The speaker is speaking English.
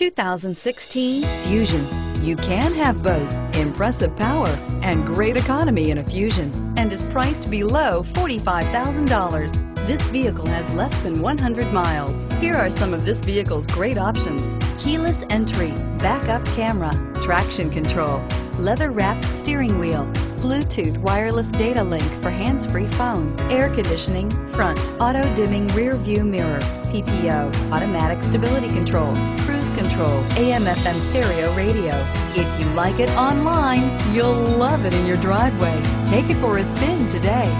2016 Fusion. You can have both impressive power and great economy in a Fusion and is priced below $45,000. This vehicle has less than 100 miles. Here are some of this vehicle's great options. Keyless entry, backup camera, traction control, leather-wrapped steering wheel, Bluetooth wireless data link for hands-free phone, air conditioning, front, auto-dimming rear view mirror, PPO, automatic stability control, control, AM FM stereo radio. If you like it online, you'll love it in your driveway. Take it for a spin today.